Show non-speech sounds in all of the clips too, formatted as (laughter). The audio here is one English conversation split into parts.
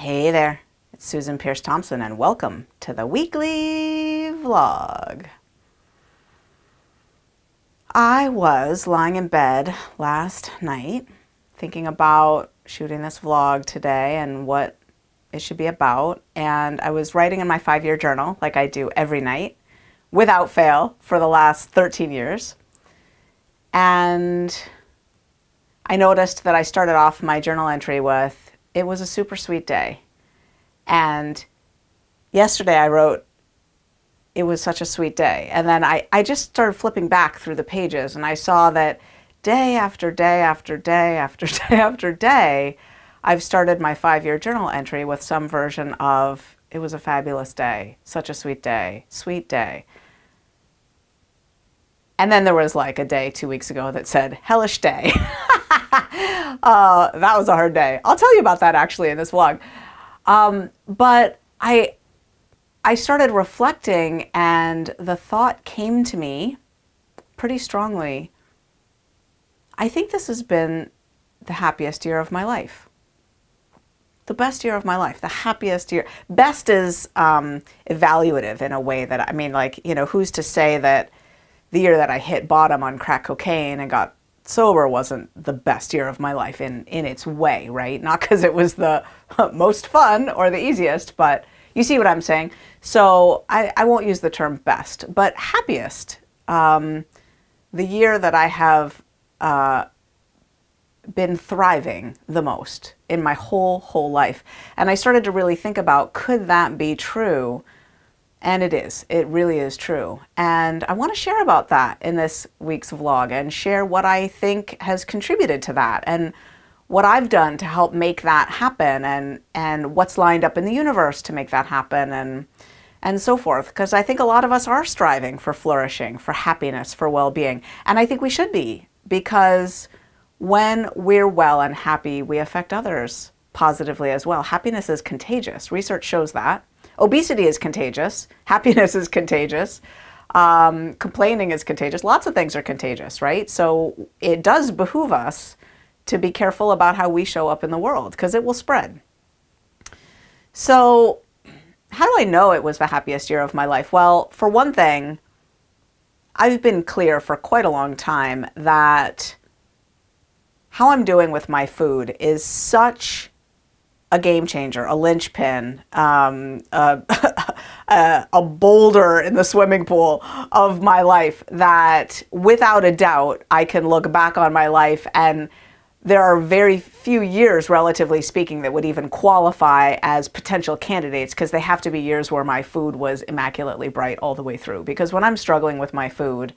Hey there, it's Susan Peirce Thompson, and welcome to the weekly vlog. I was lying in bed last night thinking about shooting this vlog today and what it should be about, and I was writing in my five year journal like I do every night without fail for the last 13 years. And I noticed that I started off my journal entry with it was a super sweet day. And yesterday I wrote, it was such a sweet day. And then I, I just started flipping back through the pages and I saw that day after day after day after (laughs) day after day, I've started my five year journal entry with some version of, it was a fabulous day, such a sweet day, sweet day. And then there was like a day two weeks ago that said, hellish day. (laughs) uh, that was a hard day. I'll tell you about that actually in this vlog. Um, but I, I started reflecting, and the thought came to me pretty strongly. I think this has been the happiest year of my life. The best year of my life, the happiest year. Best is um, evaluative in a way that, I mean, like, you know, who's to say that the year that I hit bottom on crack cocaine and got sober wasn't the best year of my life in, in its way, right? Not because it was the (laughs) most fun or the easiest, but you see what I'm saying. So I, I won't use the term best, but happiest. Um, the year that I have uh, been thriving the most in my whole, whole life. And I started to really think about could that be true? And it is. It really is true. And I want to share about that in this week's vlog and share what I think has contributed to that and what I've done to help make that happen and, and what's lined up in the universe to make that happen and, and so forth. Because I think a lot of us are striving for flourishing, for happiness, for well-being. And I think we should be because when we're well and happy, we affect others positively as well. Happiness is contagious. Research shows that. Obesity is contagious. (laughs) Happiness is contagious. Um, complaining is contagious. Lots of things are contagious, right? So it does behoove us to be careful about how we show up in the world because it will spread. So, how do I know it was the happiest year of my life? Well, for one thing, I've been clear for quite a long time that how I'm doing with my food is such a game changer, a linchpin, um, a, (laughs) a, a, boulder in the swimming pool of my life that without a doubt I can look back on my life and there are very few years, relatively speaking, that would even qualify as potential candidates because they have to be years where my food was immaculately bright all the way through. Because when I'm struggling with my food,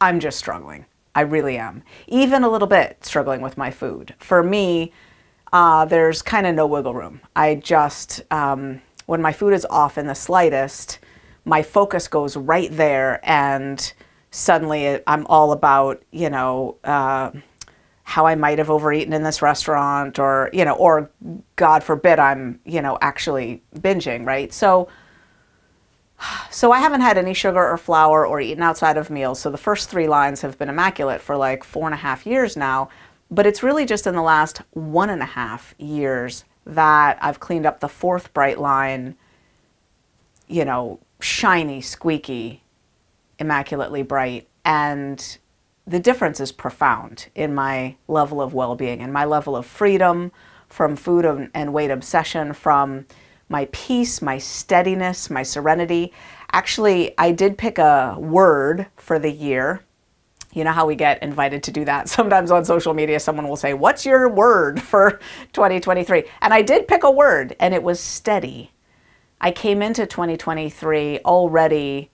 I'm just struggling. I really am. Even a little bit struggling with my food. For me, uh, there's kind of no wiggle room. I just, um, when my food is off in the slightest, my focus goes right there and suddenly I'm all about, you know, uh, how I might have overeaten in this restaurant or, you know, or God forbid I'm, you know, actually binging, right? So, so I haven't had any sugar or flour or eaten outside of meals. So the first three lines have been immaculate for like four and a half years now. But it's really just in the last one and a half years that I've cleaned up the fourth bright line, you know, shiny, squeaky, immaculately bright. And the difference is profound in my level of well being and my level of freedom from food and weight obsession, from my peace, my steadiness, my serenity. Actually, I did pick a word for the year you know how we get invited to do that. (laughs) Sometimes on social media, someone will say, What's your word (laughs) for 2023? And I did pick a word, and it was steady. I came into 2023 already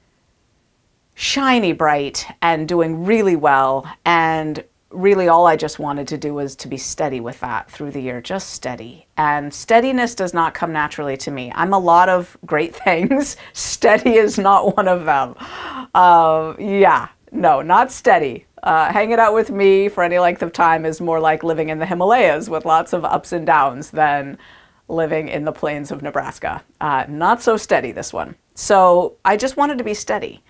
shiny bright and doing really well. And really, all I just wanted to do was to be steady with that through the year, just steady. And steadiness does not come naturally to me. I'm a lot of great (laughs) things. steady is not one of them. Uh, yeah, no, not steady. Uh, hanging out with me for any length of time is more like living in the Himalayas with lots of ups and downs than living in the plains of Nebraska. Uh, not so steady, this one. So I just wanted to be steady.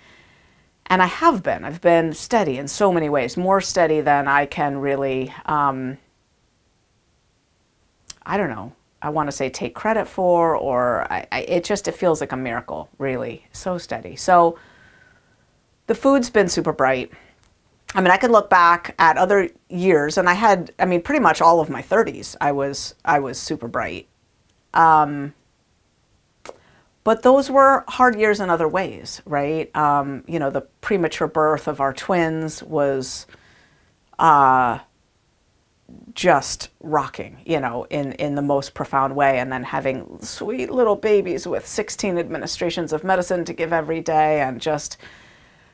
And I have been. I've been steady in so many ways, more steady than I can really, um, I don't know, I want to say take credit for, or I, I, it just it feels like a miracle, really, so steady. So the food's been super bright. I mean, I could look back at other years, and I had, I mean, pretty much all of my 30s, I was, I was super bright. Um, but those were hard years in other ways, right? Um, you know, the premature birth of our twins was uh, just rocking, you know, in, in the most profound way. And then having sweet little babies with 16 administrations of medicine to give every day and just,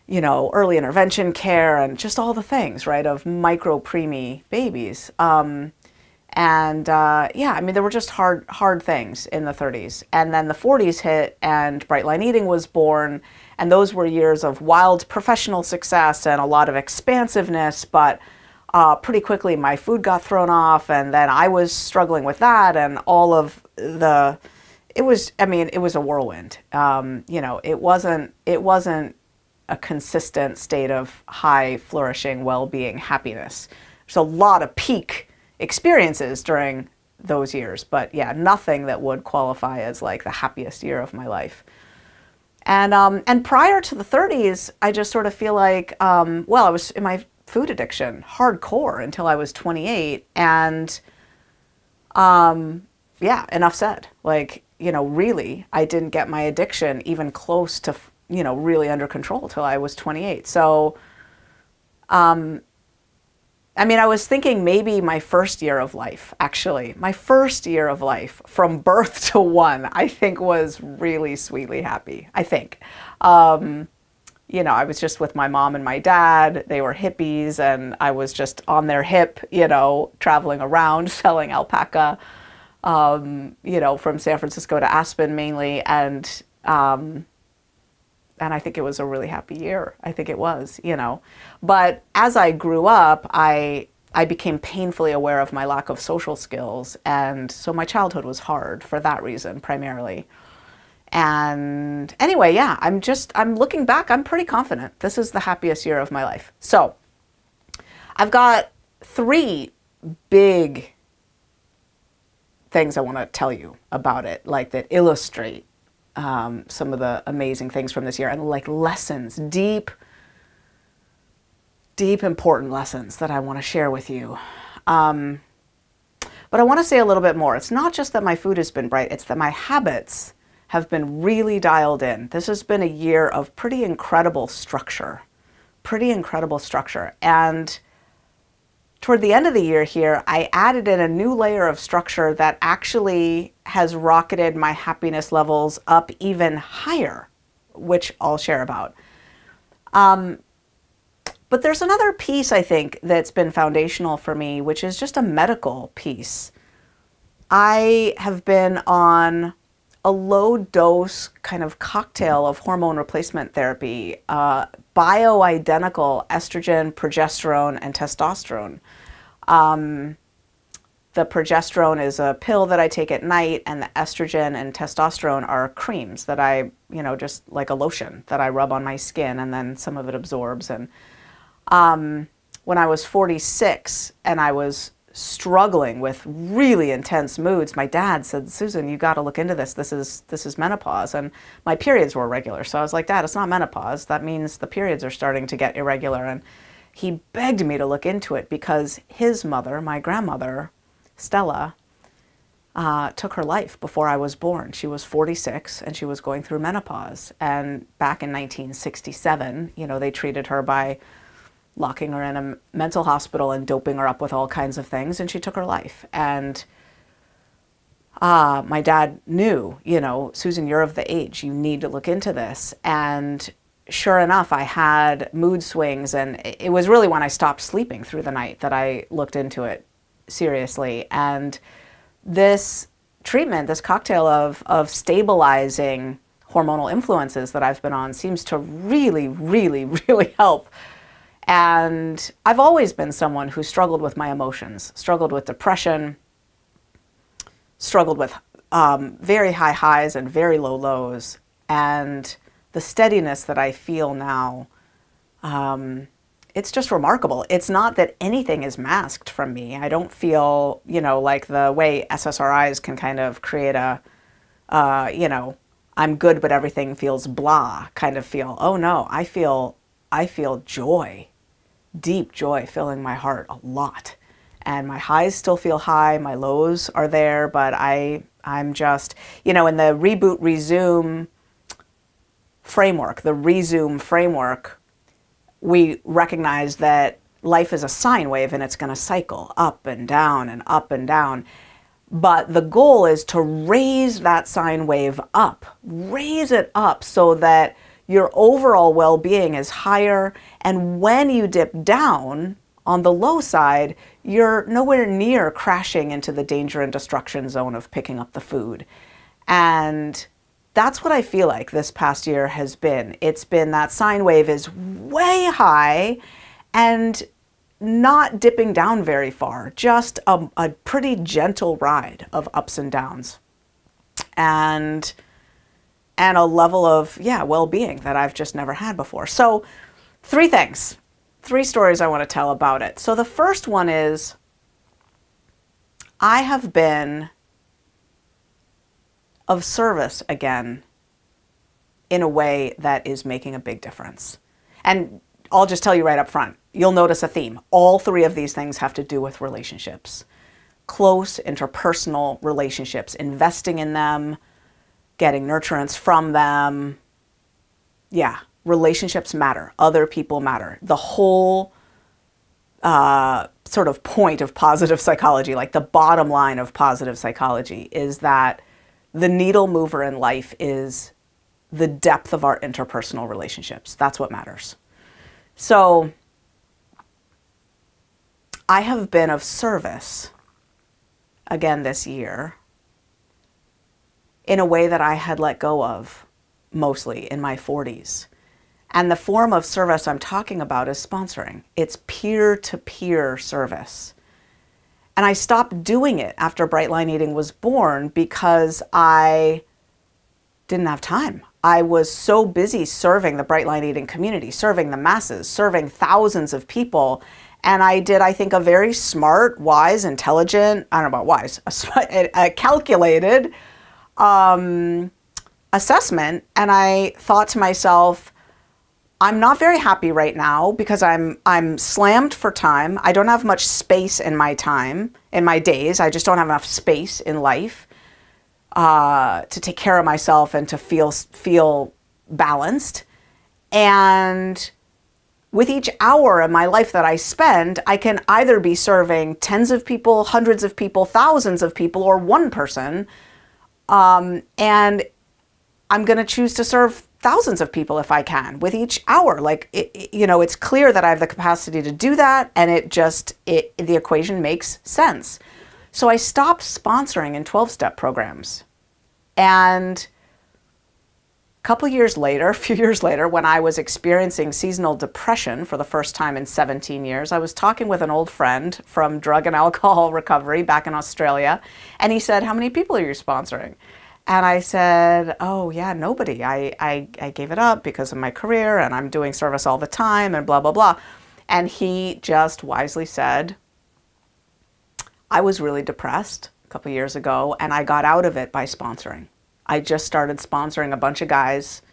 you know, early intervention care and just all the things, right, of micro preemie babies. Um, and uh, yeah, I mean, there were just hard, hard things in the 30s. And then the 40s hit, and Bright Line Eating was born. And those were years of wild professional success and a lot of expansiveness. But uh, pretty quickly, my food got thrown off, and then I was struggling with that, and all of the. It was, I mean, it was a whirlwind. Um, you know, it wasn't, it wasn't a consistent state of high flourishing well-being happiness. There's a lot of peak experiences during those years but yeah nothing that would qualify as like the happiest year of my life. And um, and prior to the 30s i just sort of feel like um, well i was in my food addiction hardcore until i was 28 and um, yeah enough said. Like you know really i didn't get my addiction even close to you know, really under control till I was 28. So, um, I mean, I was thinking maybe my first year of life, actually, my first year of life from birth to one, I think was really sweetly happy. I think. Um, you know, I was just with my mom and my dad. They were hippies, and I was just on their hip, you know, traveling around (laughs) selling alpaca, um, you know, from San Francisco to Aspen mainly. And, um, and I think it was a really happy year. I think it was, you know. But as I grew up, I I became painfully aware of my lack of social skills, and so my childhood was hard for that reason primarily. And anyway, yeah, I'm just I'm looking back, I'm pretty confident. This is the happiest year of my life. So, I've got three big things I want to tell you about it, like that illustrate um, some of the amazing things from this year and like lessons, deep, deep important lessons that I want to share with you. Um, but I want to say a little bit more. It's not just that my food has been bright, it's that my habits have been really dialed in. This has been a year of pretty incredible structure, pretty incredible structure. And toward the end of the year here, I added in a new layer of structure that actually has rocketed my happiness levels up even higher, which I'll share about. Um, but there's another piece I think that's been foundational for me, which is just a medical piece. I have been on a low dose kind of cocktail of hormone replacement therapy, uh, bioidentical estrogen, progesterone, and testosterone. Um, the progesterone is a pill that I take at night, and the estrogen and testosterone are creams that I, you know, just like a lotion that I rub on my skin, and then some of it absorbs. And um, when I was 46 and I was struggling with really intense moods, my dad said, "Susan, you got to look into this. This is this is menopause." And my periods were irregular, so I was like, "Dad, it's not menopause. That means the periods are starting to get irregular." And he begged me to look into it because his mother, my grandmother, Stella, uh, took her life before I was born. She was 46 and she was going through menopause. And back in 1967, you know, they treated her by locking her in a mental hospital and doping her up with all kinds of things, and she took her life. And uh, my dad knew, you know, Susan, you're of the age, you need to look into this. And sure enough, I had mood swings, and it was really when I stopped sleeping through the night that I looked into it seriously. And this treatment, this cocktail of, of stabilizing hormonal influences that I've been on, seems to really, really, (laughs) really help. And I've always been someone who struggled with my emotions, struggled with depression, struggled with um, very high highs and very low lows. And the steadiness that I feel now um, it's just remarkable. It's not that anything is masked from me. I don't feel, you know, like the way SSRIs can kind of create a, uh, you know, I'm good, but everything feels blah kind of feel. Oh no, I feel, I feel joy, deep joy filling my heart a lot. And my highs still feel high, my lows are there, but I, I'm just, you know, in the reboot, resume framework, the resume framework, we recognize that life is a sine wave and it's going to cycle up and down and up and down. But the goal is to raise that sine wave up, raise it up so that your overall well being is higher. And when you dip down on the low side, you're nowhere near crashing into the danger and destruction zone of picking up the food. And that's what I feel like this past year has been. It's been that sine wave is way high and not dipping down very far, just a, a pretty gentle ride of ups and downs. And and a level of yeah well-being that I've just never had before. So, three things, three stories I want to tell about it. So the first one is I have been of service again in a way that is making a big difference. And I'll just tell you right up front, you'll notice a theme. All three of these things have to do with relationships. Close interpersonal relationships, investing in them, getting nurturance from them. Yeah, relationships matter. Other people matter. The whole uh, sort of point of positive (laughs) psychology, like the bottom line of positive psychology, is that the needle mover in life is the depth of our interpersonal relationships. That's what matters. So I have been of service again this year in a way that I had let go of mostly in my 40s. And the form of service I'm talking about is sponsoring. It's peer to peer service. And I stopped doing it after Bright Line Eating was born because I didn't have time. I was so busy serving the Bright Line Eating community, serving the masses, serving thousands of people. And I did, I think, a very smart, wise, intelligent, I don't know about wise, (laughs) a, a calculated um, assessment. And I thought to myself, I'm not very happy right now because I'm I'm slammed for time. I don't have much space in my time, in my days. I just don't have enough space in life uh, to take care of myself and to feel feel balanced. And with each hour of my life that I spend, I can either be serving tens of people, hundreds of people, thousands of people, or one person. Um, and I'm going to choose to serve thousands of people if I can with each hour. Like, it, you know, it's clear that I have the capacity to do that, and it just, it, the equation makes sense. So I stopped sponsoring in 12 step programs. And a couple years later, (laughs) a few years later, when I was experiencing seasonal depression for the first time in 17 years, I was talking with an old friend from drug and (laughs) alcohol recovery back in Australia. And he said, How many people are you sponsoring? And I said, Oh, yeah, nobody. I, I, I gave it up because of my career and I'm doing service all the time and blah, blah, blah. And he just wisely said, I was really depressed a couple years ago and I got out of it by sponsoring. I just started sponsoring a bunch of guys. (laughs)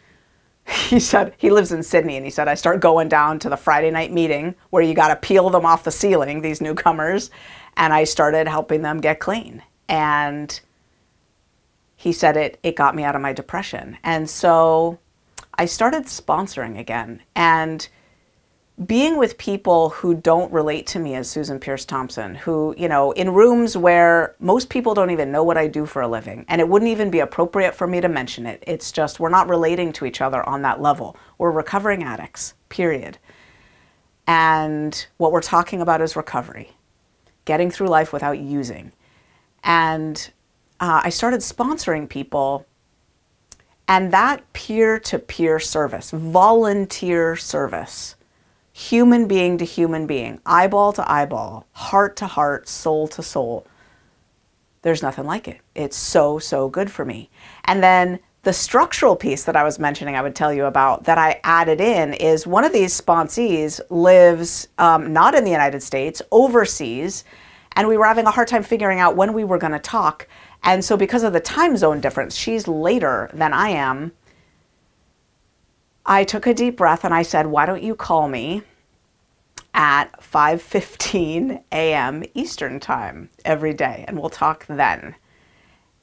He said he lives in Sydney and he said I start going down to the Friday night meeting where you got to peel them off the ceiling, these newcomers, and I started helping them get clean. And he said it, it got me out of my depression. And so I started sponsoring again and being with people who don't relate to me as Susan Peirce Thompson, who, you know, in rooms where most people don't even know what I do for a living, and it wouldn't even be appropriate for me to mention it. It's just we're not relating to each other on that level. We're recovering addicts, period. And what we're talking about is recovery, getting through life without using. And uh, I started sponsoring people. And that peer to peer service, volunteer service, human being to human being, eyeball to eyeball, heart to heart, soul to soul, there's nothing like it. It's so, so good for me. And then the structural piece that I was mentioning, I would tell you about that I added in is one of these sponsees lives um, not in the United States, overseas, and we were having a hard time figuring out when we were going to talk. And so, because of the time zone difference, she's later than I am. I took a deep breath and I said, "Why don't you call me at 5:15 a.m. Eastern Time every day, and we'll talk then."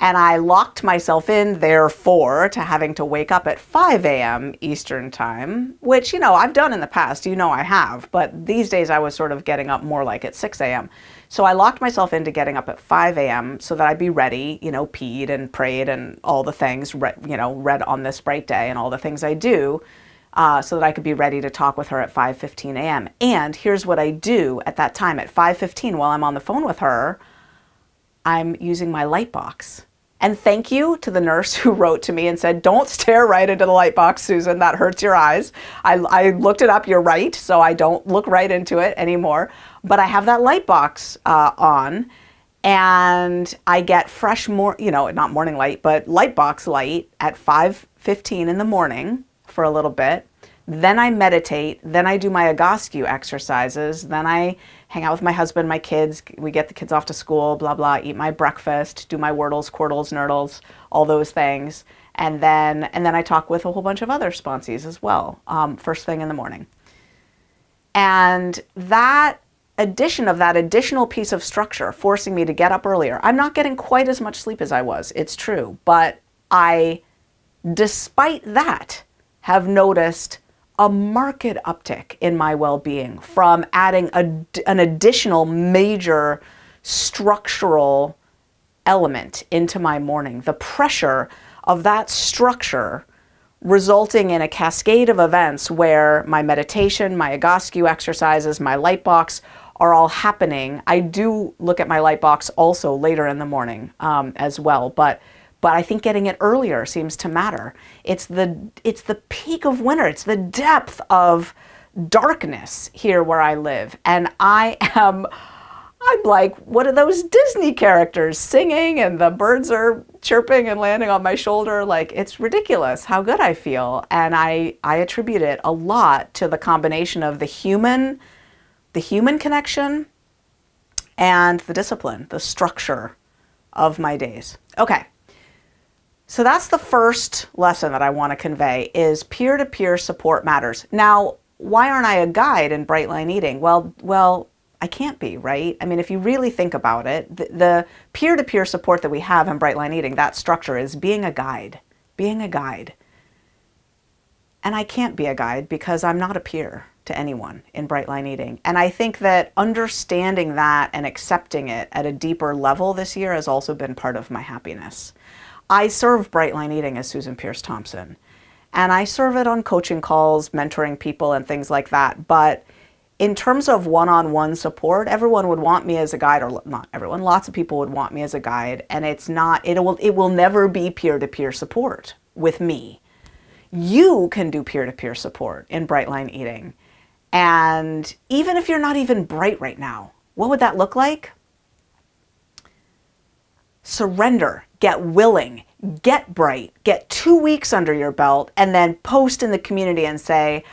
And I locked myself in, therefore, to having to wake up at 5 a.m. Eastern Time, which, you know, I've done in the past. You know, I have. But these days I was sort of getting up more like at 6 a.m. So I locked myself into getting up at 5 a.m. so that I'd be ready, you know, peed and prayed and all the things, you know, read on this bright day and all the things I do. Uh, so that I could be ready to talk with her at 5:15 a.m. And here's what I do at that time at 5:15 while I'm on the phone with her. I'm using my light box. And thank you to the nurse who wrote to me and said, Don't stare right into the light box, Susan. That hurts your eyes. I, I looked it up. You're right. So I don't look right into it anymore. But I have that light box uh, on and I get fresh, more, you know, not morning light, but light box light at 5.15 in the morning for a little bit. Then I meditate. Then I do my Egoscue exercises. Then I hang out with my husband, my kids. We get the kids off to school, blah, blah, eat my breakfast, do my wordles, quirtles, nerdles, all those things. And then, and then I talk with a whole bunch of other sponsees as well, um, first thing in the morning. And that addition of that additional piece of structure forcing me to get up earlier. I'm not getting quite as much sleep as I was, it's true, but I, despite that, have noticed a marked uptick in my well being from adding a, an additional major structural element into my morning. The pressure of that structure resulting in a cascade of events where my meditation, my Egoscue exercises, my light box are all happening. I do look at my light box also later in the morning um, as well, but but I think getting it earlier seems to matter. It's the it's the peak of winter. It's the depth of darkness here where I live, and I am. I'm like, what are those Disney characters singing and the birds are chirping and landing on my shoulder? Like, it's ridiculous how good I feel. And I, I attribute it a lot to the combination of the human, the human connection and the discipline, the structure of my days. Okay. So that's the first lesson that I want to convey is peer-to-peer support matters. Now, why aren't I a guide in Bright Line Eating? Well, well, I can't be, right? I mean, if you really think about it, the peer-to-peer support that we have in Bright Line Eating, that structure is being a guide, being a guide. And I can't be a guide because I'm not a peer to anyone in Bright Line Eating. And I think that understanding that and accepting it at a deeper level this year has also been part of my happiness. I serve Bright Line Eating as Susan Peirce Thompson. And I serve it on coaching calls, mentoring people, and things like that. But in terms of one on one support, everyone would want me as a guide, or not everyone, lots of people would want me as a guide. And it's not, it will, it will never be peer to peer support with me. You can do peer to peer support in Bright Line Eating. And even if you're not even bright right now, what would that look like? Surrender get willing, get bright, get two weeks under your belt, and then post in the community and say,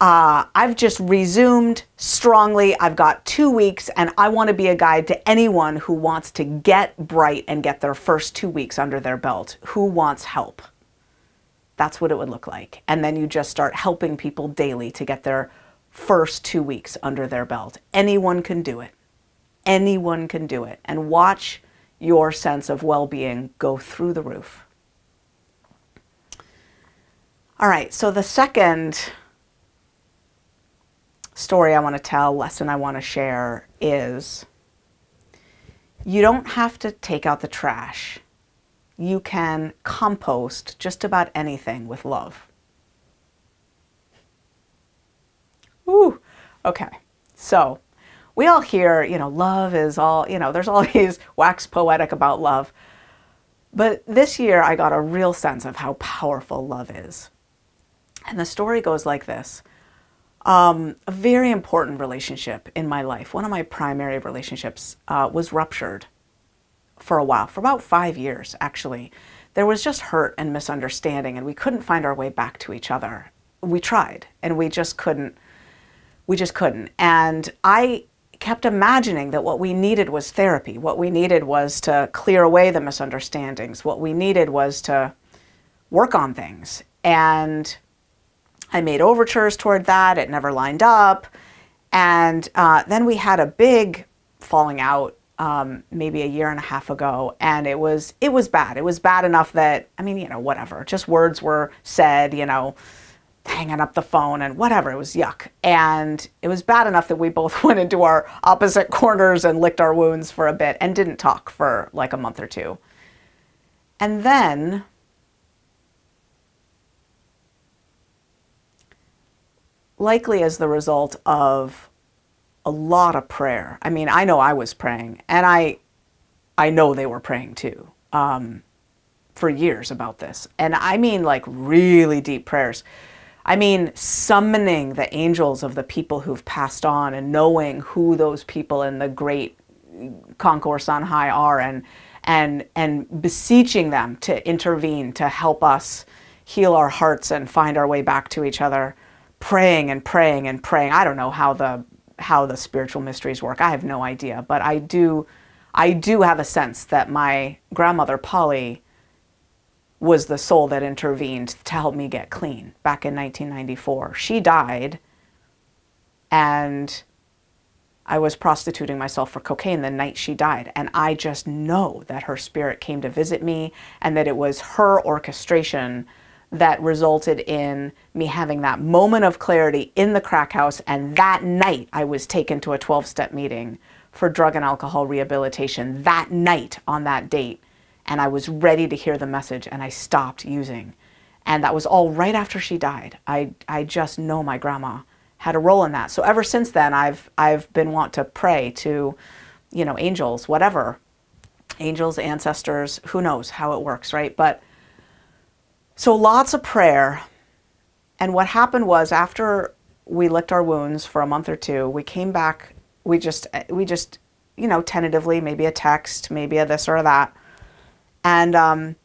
uh, I've just resumed strongly. I've got two weeks, and I want to be a guide to anyone who wants to get bright and get their first two weeks under their belt. Who wants help? That's what it would look like. And then you just start helping people daily to get their first two weeks under their belt. Anyone can do it. Anyone can do it. And watch your sense of well being go through the roof. All right, so the second story I want to tell, lesson I want to share is you don't have to take out the trash. You can compost just about anything with love. Ooh, okay. So we all hear, you know, love is all, you know, there's all (laughs) these wax poetic about love. But this year I got a real sense of how powerful love is. And the story goes like this. Um, a very important relationship in my life, one of my primary relationships, uh, was ruptured for a while, for about five years actually. There was just hurt and misunderstanding, and we couldn't find our way back to each other. We tried, and we just couldn't. We just couldn't. And I kept imagining that what we needed was therapy. What we needed was to clear away the misunderstandings. What we needed was to work on things. And I made overtures toward that. It never lined up. And uh, then we had a big falling out um, maybe a year and a half ago, and it was it was bad. It was bad enough that I mean, you know, whatever. Just words were said, you know, hanging up the phone and whatever. It was yuck, and it was bad enough that we both (laughs) went into our opposite corners and licked our wounds for a bit and didn't talk for like a month or two. And then likely as the result of a lot of prayer. I mean, I know I was praying, and I, I know they were praying too, um, for years about this. And I mean, like really deep prayers. I mean, summoning the angels of the people who've passed on and knowing who those people in the great concourse on high are, and and and beseeching them to intervene to help us heal our hearts and find our way back to each other praying and praying and praying. I don't know how the how the spiritual mysteries work. I have no idea, but I do I do have a sense that my grandmother Polly was the soul that intervened to help me get clean back in 1994. She died and I was prostituting myself for cocaine the night she died. And I just know that her spirit came to visit me and that it was her orchestration that resulted in me having that moment of clarity in the crack house. And that night, I was taken to a 12 step meeting for drug and alcohol rehabilitation that night on that date. And I was ready to hear the message, and I stopped using. And that was all right after she died. I, I just know my grandma had a role in that. So ever since then, I've, I've been want to pray to, you know, angels, whatever, angels, ancestors, who knows how it works, right? But so lots of prayer. And what happened was after we licked our wounds for a month or two, we came back, we just, we just, you know, tentatively, maybe a text, maybe a this or a that. And um,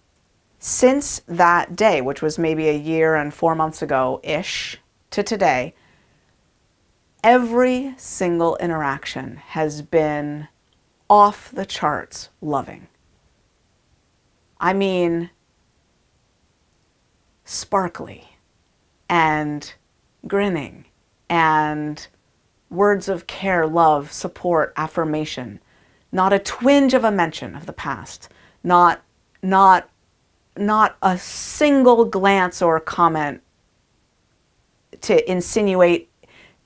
since that day, which was maybe a year and four months ago ish to today, every single interaction has been off the charts loving. I mean, sparkly and grinning and words of care, love, support, affirmation. Not a twinge of a mention of the past. Not, not, not a single glance or comment to insinuate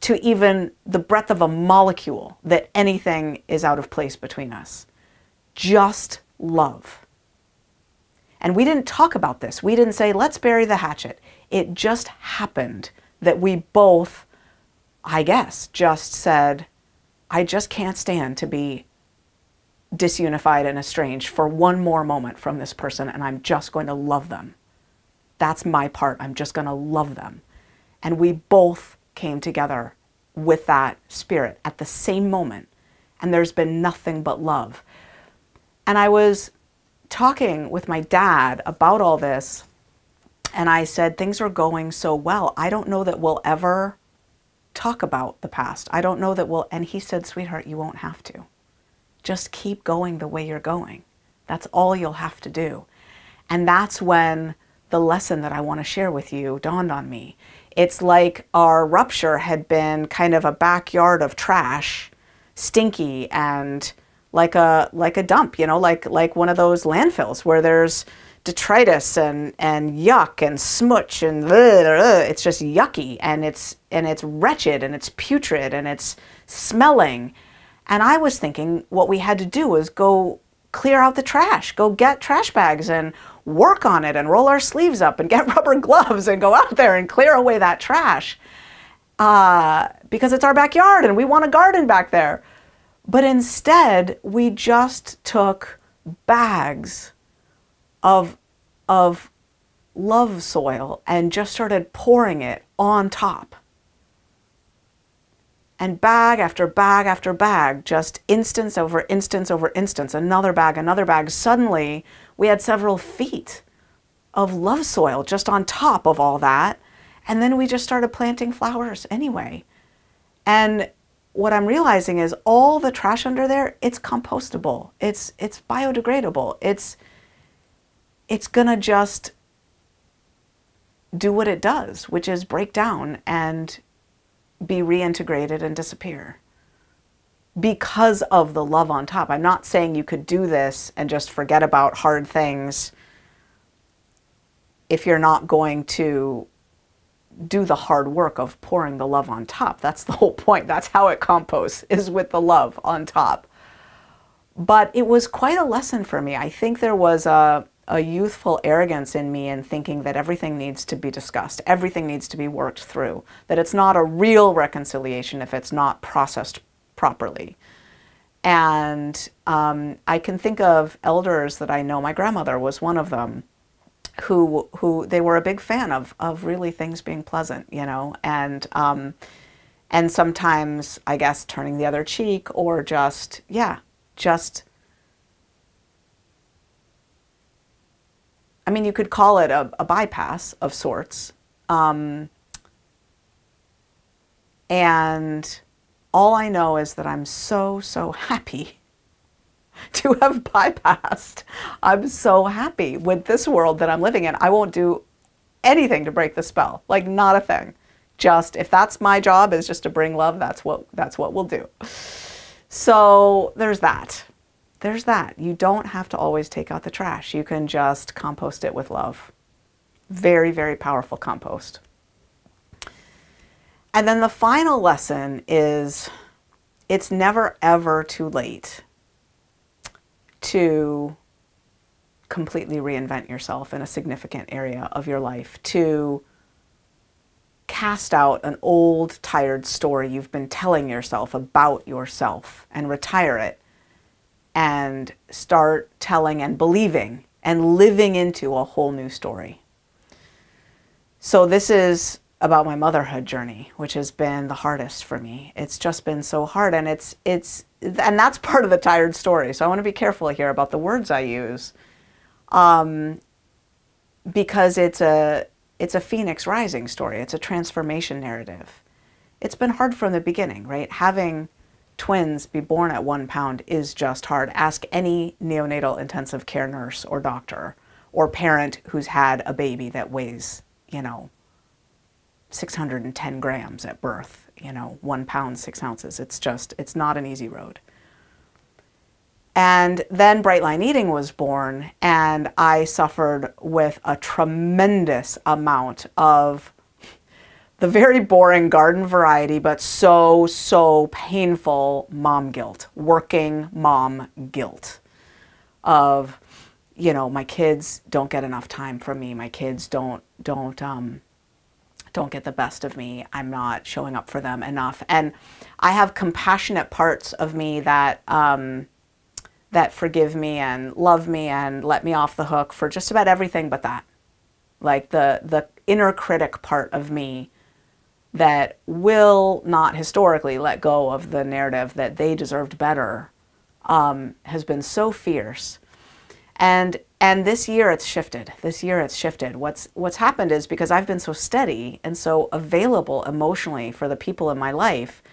to even the breadth of a molecule that anything is out of place between us. Just love. And we didn't talk about this. We didn't say, let's bury the hatchet. It just happened that we both, I guess, just said, I just can't stand to be disunified and estranged for one more moment from this person, and I'm just going to love them. That's my part. I'm just going to love them. And we both came together with that spirit at the same moment. And there's been nothing but love. And I was talking with my dad about all this, and I said, Things are going so well. I don't know that we'll ever talk about the past. I don't know that we'll. And he said, Sweetheart, you won't have to. Just keep going the way you're going. That's all you'll have to do. And that's when the lesson that I want to share with you dawned on me. It's like our rupture had been kind of a backyard of trash, stinky and like a like a dump, you know, like like one of those landfills where there's detritus and and yuck and smutch and blah, blah. it's just yucky and it's and it's wretched and it's putrid and it's smelling. And I was thinking what we had to do was go clear out the trash, go get trash bags and work on it and roll our sleeves up and get (laughs) rubber gloves and go out there and clear away that trash. Uh, because it's our backyard and we want a garden back there. But instead, we just took bags of, of love soil and just started pouring it on top. And bag after bag after bag, just instance over instance over instance, another bag, another bag. Suddenly, we had several feet of love soil just on top of all that. And then we just started planting flowers anyway. And what I'm realizing is all the trash under there, it's compostable. It's it's biodegradable. It's it's gonna just do what it does, which is break down and be reintegrated and disappear because of the love on top. I'm not saying you could do this and just forget about hard things if you're not going to do the hard work of pouring the love on top. That's the whole point. That's how it composts, is with the love on top. But it was quite a lesson for me. I think there was a, a youthful arrogance in me in thinking that everything needs to be discussed, everything needs to be worked through, that it's not a real reconciliation if it's not processed properly. And um, I can think of elders that I know, my grandmother was one of them, who, who they were a big fan of, of really things being pleasant, you know, and, um, and sometimes I guess turning the other cheek or just, yeah, just I mean, you could call it a, a bypass of sorts. Um, and all I know is that I'm so, so happy (laughs) to have bypassed. I'm so happy with this world that I'm living in. I won't do anything to break the spell, like not a thing. Just if that's my job is just to bring love, that's what that's what we'll do. So there's that there's that. You don't have to always take out the trash. You can just compost it with love. Very, very powerful compost. And then the final lesson is it's never ever too late to completely reinvent yourself in a significant area of your life, to cast out an old, tired story you've been telling yourself about yourself and retire it and start telling and believing and living into a whole new story. So this is about my motherhood journey, which has been the hardest for me. It's just been so hard and it's it's and that's part of the tired story. So I want to be careful here about the words I use. Um, because it's a it's a phoenix rising story. It's a transformation narrative. It's been hard from the beginning, right? Having twins be born at one pound is just hard. Ask any neonatal intensive care nurse or doctor or parent who's had a baby that weighs, you know, 610 grams at birth, you know, one pound, six ounces. It's just, it's not an easy road. And then Bright Line Eating was born, and I suffered with a tremendous amount of the very boring garden variety, but so, so painful mom guilt, working mom guilt of, you know, my kids don't get enough time from me. My kids don't, don't, um, don't get the best of me. I'm not showing up for them enough. And I have compassionate parts of me that, um, that forgive me and love me and let me off the hook for just about everything but that. Like the, the inner critic part of me that will not historically let go of the narrative that they deserved better um, has been so fierce. And and this year it's shifted. This year it's shifted. What's what's happened is because I've been so steady and so available emotionally for the people in my life,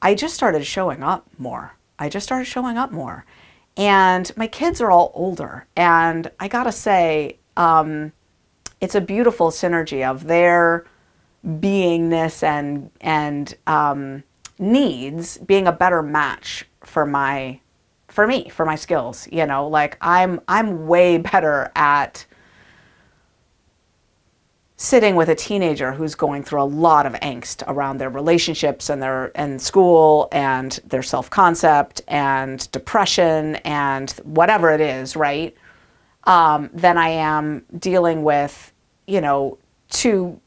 I just started showing up more. I just started showing up more. And my kids are all older. And I gotta say, um, it's a beautiful synergy of their beingness and and um, needs being a better match for my for me for my skills you know? Like i'm i'm way better at sitting with a teenager who's going through a lot of angst around their relationships and their and school and their self-concept and depression and whatever it is right? Um, than i am dealing with you know two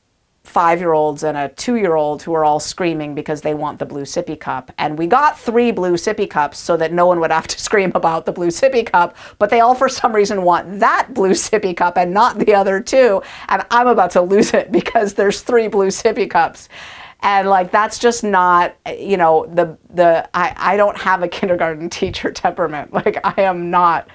five-year-olds and a two-year-old who are all screaming because they want the blue sippy cup. And we got three blue sippy cups so that no one would have to (laughs) scream about the blue sippy cup, but they all for some reason want that blue sippy cup and not the other two. And I'm about to lose it (laughs) because there's three blue sippy cups. and like that's just not you know the the I, I don't have a kindergarten (laughs) teacher temperament like i am not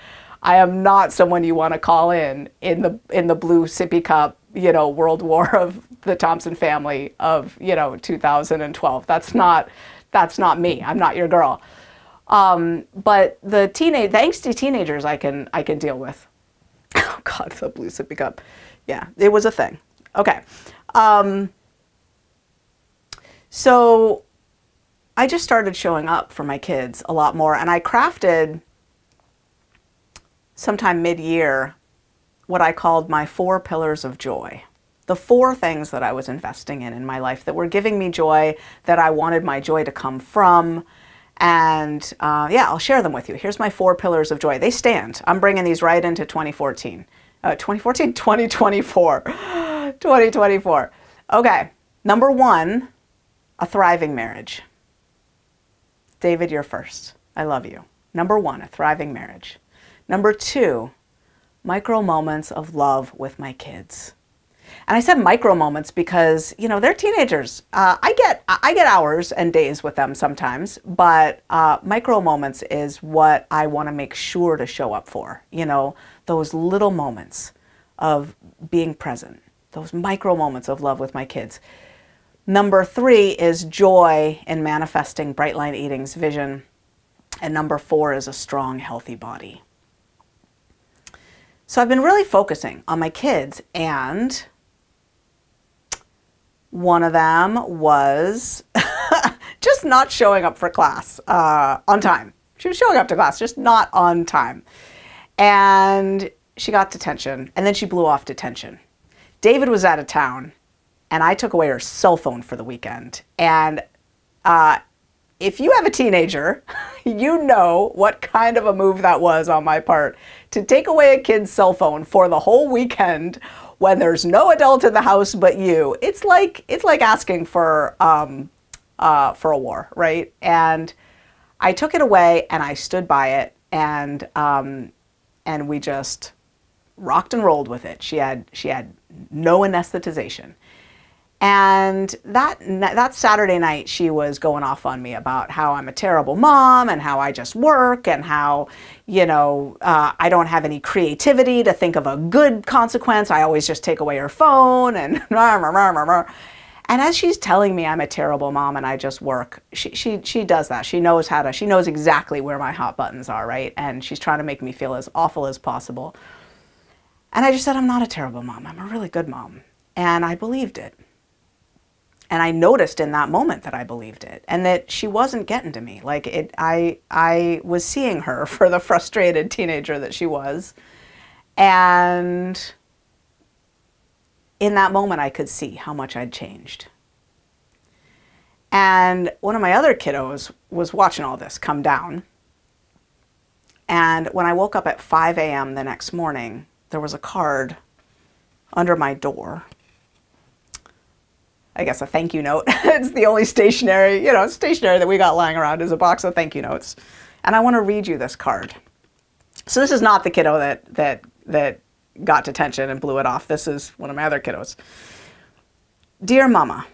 i am not someone you want to call in in the in the blue sippy cup you know world war of the thompson family of you know 2012 that's not that's not me. I'm not your girl. Um, but the teenage the angsty teenagers i can i can deal with. (laughs) Oh god the blue sippy cup yeah it was a thing. Okay. Um, so I just started showing up for my kids a lot more, and I crafted sometime mid year what I called my four pillars of joy. The four things that I was investing in in my life that were giving me joy, that I wanted my joy to come from. And uh, yeah, I'll share them with you. Here's my four pillars of joy. They stand. I'm bringing these right into 2014. Uh, 2014? (laughs) 2024. (gasps) 2024. Okay, number one a thriving marriage. David, you're first. I love you. Number one, a thriving marriage. Number two, micro moments of love with my kids. And I said micro moments because you know they're teenagers. Uh, I get I get hours and days with them sometimes, but uh, micro moments is what I want to make sure to show up for. You know those little moments of being present, those micro moments of love with my kids. Number three is joy in manifesting Bright Line Eating's vision. And number four is a strong, healthy body. So I've been really focusing on my kids, and one of them was (laughs) just not showing up for class uh, on time. She was showing up to class, just not on time. And she got detention, and then she blew off detention. David was out of town, and I took away her cell phone for the weekend. And uh, if you have a teenager, (laughs) you know what kind of a move that was on my part to take away a kid's cell phone for the whole weekend when there's no adult in the house but you. It's like it's like asking for um, uh, for a war, right? And I took it away and I stood by it and um, and we just rocked and rolled with it. She had she had no anesthetization. And that that Saturday night, she was going off on me about how I'm a terrible mom and how I just work and how, you know, uh, I don't have any creativity to think of a good consequence. I always just take away her phone and (laughs) and as she's telling me I'm a terrible mom and I just work, she she she does that. She knows how to. She knows exactly where my hot buttons are, right? And she's trying to make me feel as awful as possible. And I just said I'm not a terrible mom. I'm a really good mom, and I believed it. And I noticed in that moment that I believed it and that she wasn't getting to me. Like it I I was seeing her (laughs) for the frustrated teenager that she was. And in that moment I could see how much I'd changed. And one of my other kiddos was watching all this come down. And when I woke up at 5 a.m. the next morning, there was a card under my door I guess a thank you note. (laughs) it's the only stationery, you know, stationery that we got lying around is a box of thank you notes. And I want to read you this card. So this is not the kiddo that that that got detention and blew it off. This is one of my other kiddos. Dear Mama,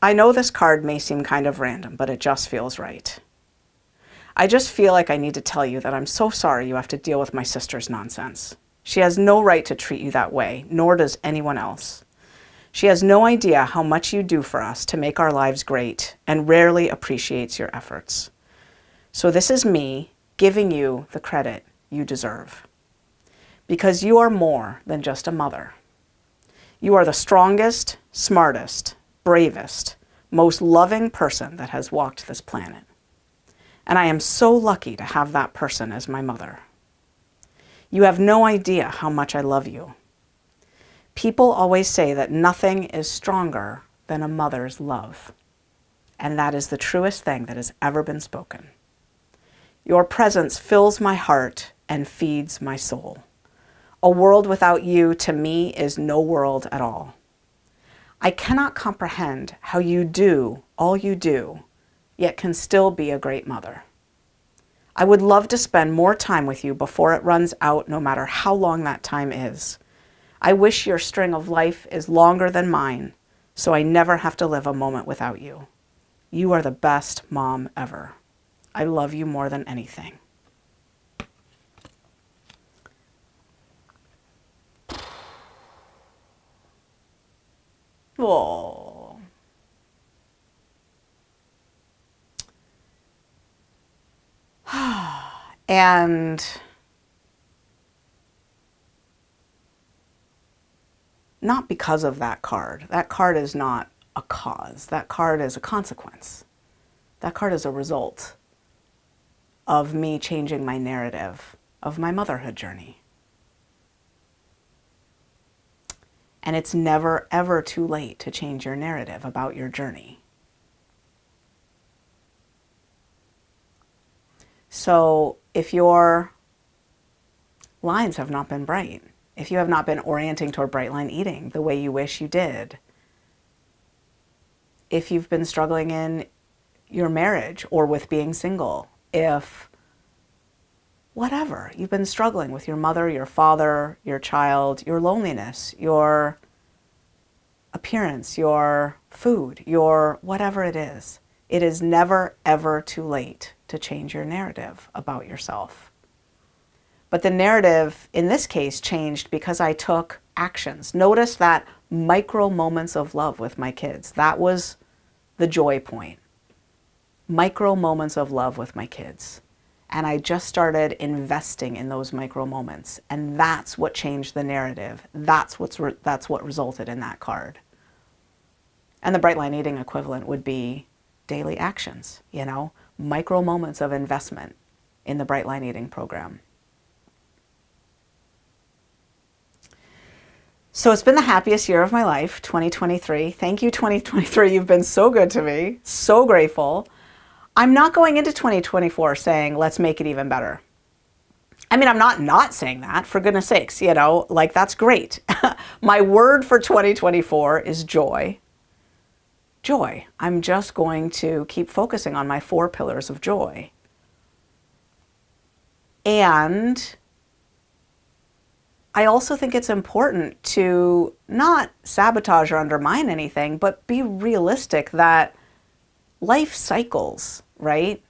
I know this card may seem kind of random, but it just feels right. I just feel like I need to tell you that I'm so sorry you have to deal with my sister's nonsense. She has no right to treat you that way, nor does anyone else. She has no idea how much you do for us to make our lives great and rarely appreciates your efforts. So this is me giving you the credit you deserve. Because you are more than just a mother. You are the strongest, smartest, bravest, most loving person that has walked this planet. And I am so lucky to have that person as my mother. You have no idea how much I love you. People always say that nothing is stronger than a mother's love. And that is the truest thing that has ever been spoken. Your presence fills my heart and feeds my soul. A world without you, to me, is no world at all. I cannot comprehend how you do all you do, yet can still be a great mother. I would love to spend more time with you before it runs out, no matter how long that time is. I wish your string of life is longer than mine, so I never have to live a moment without you. You are the best mom ever. I love you more than anything. (sighs) Oh. (sighs) and not because of that card. That card is not a cause. That card is a consequence. That card is a result of me changing my narrative of my motherhood journey. And it's never, ever too late to change your narrative about your journey. So if your lines have not been bright, if you have not been orienting toward bright line eating the way you wish you did, if you've been struggling in your marriage or with being single, if whatever. You've been struggling with your mother, your father, your child, your loneliness, your appearance, your food, your whatever it is. It is never, ever too late to change your narrative about yourself. But the narrative in this case changed because I took actions. Notice that micro moments of love with my kids. That was the joy point. Micro moments of love with my kids. And I just started investing in those micro moments. And that's what changed the narrative. That's, what's that's what resulted in that card. And the Bright Line Eating equivalent would be daily actions, you know, micro moments of investment in the Bright Line Eating program. So it's been the happiest year of my life, 2023. Thank you, 2023. You've been so good to me. So grateful. I'm not going into 2024 saying, let's make it even better. I mean, I'm not not saying that, for goodness sakes, you know, like that's great. (laughs) My word for 2024 is joy. Joy. I'm just going to keep focusing on my four pillars of joy. And I also think it's important to not sabotage or undermine anything, but be realistic that life cycles right?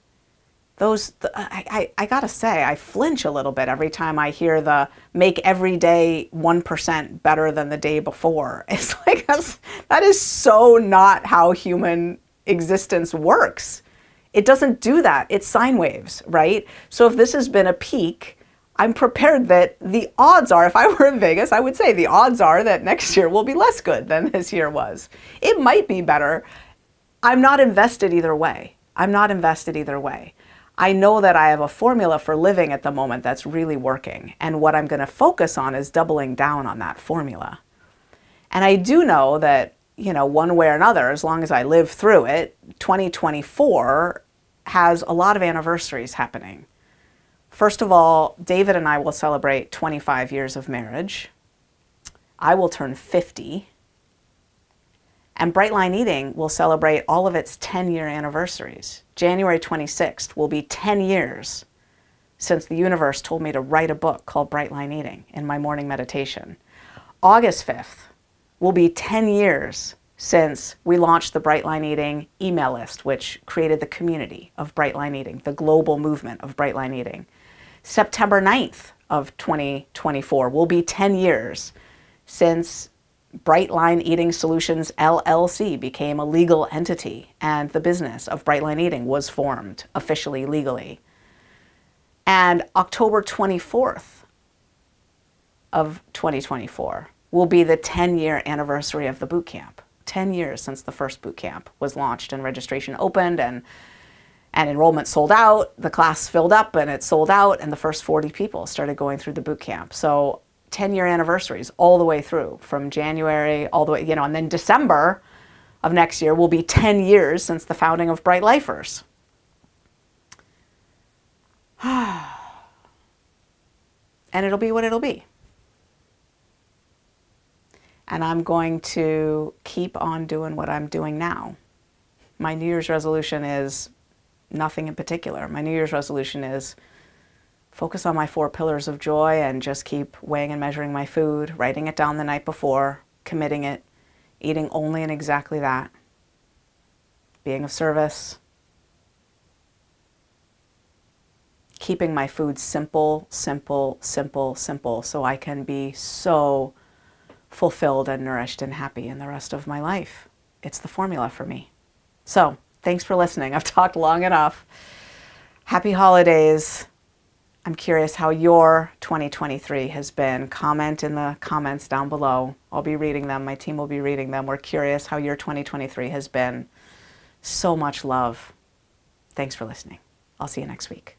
Those, I, I, I gotta say, I flinch a little bit every time I hear the make every day 1% better than the day before. (laughs) It's like, that's, that is so not how human existence works. It doesn't do that. It's sine waves, right? So if this has been a peak, I'm prepared that the odds are, if I were in Vegas, I would say the odds are that next year will be less good than (laughs) this year was. It might be better. I'm not invested either way. I'm not invested either way. I know that I have a formula for living at the moment that's really working. And what I'm going to focus on is doubling down on that formula. And I do know that, you know, one way or another, as long as I live through it, 2024 has a lot of anniversaries happening. First of all, David and I will celebrate 25 years of marriage. I will turn 50 and Bright Line Eating will celebrate all of its 10 year anniversaries. January 26th will be 10 years since the universe told me to write a book called Bright Line Eating in my morning meditation. August 5th will be 10 years since we launched the Bright Line Eating email list, which created the community of Bright Line Eating, the global movement of Bright Line Eating. September 9th of 2024 will be 10 years since Bright Line Eating Solutions LLC became a legal entity and the business of Bright Line Eating was formed officially legally. And October 24th of 2024 will be the 10 year anniversary of the boot camp. 10 years since the first boot camp was launched and registration opened and and enrollment sold out, the class filled up and it sold out and the first 40 people started going through the boot camp. So 10 year anniversaries all the way through from January all the way, you know, and then December of next year will be 10 years since the founding of Bright Lifers. (sighs) and it'll be what it'll be. And I'm going to keep on doing what I'm doing now. My New Year's resolution is nothing in particular. My New Year's resolution is focus on my four pillars of joy and just keep weighing and measuring my food, writing it down the night before, committing it, eating only and exactly that, being of service, keeping my food simple, simple, simple, simple, so I can be so fulfilled and nourished and happy in the rest of my life. It's the formula for me. So, thanks for listening. I've talked long enough. Happy holidays. I'm curious how your 2023 has been. Comment in the comments down below. I'll be reading them. My team will be reading them. We're curious how your 2023 has been. So much love. Thanks for listening. I'll see you next week.